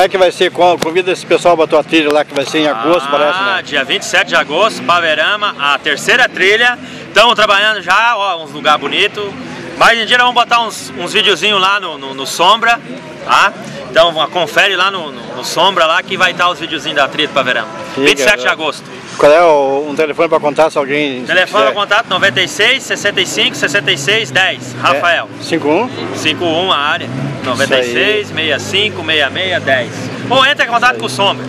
é que vai ser? Convida esse pessoal para tua trilha lá, que vai ser em agosto, ah, parece, né? dia 27 de agosto, Paverama, a terceira trilha. Estamos trabalhando já, ó, uns lugares bonitos. Mas em dia nós vamos botar uns, uns videozinhos lá no, no, no Sombra, tá? Então confere lá no, no, no, Sombra lá que vai estar os videozinhos da trilha do Paverama. 27 de agosto. Qual é o, um telefone para contar se alguém. Telefone para contato 96 65 66 10. Rafael. É, 51? 51 a área. 96, 65, 66, 10. Ou entra em contato com o Sombra.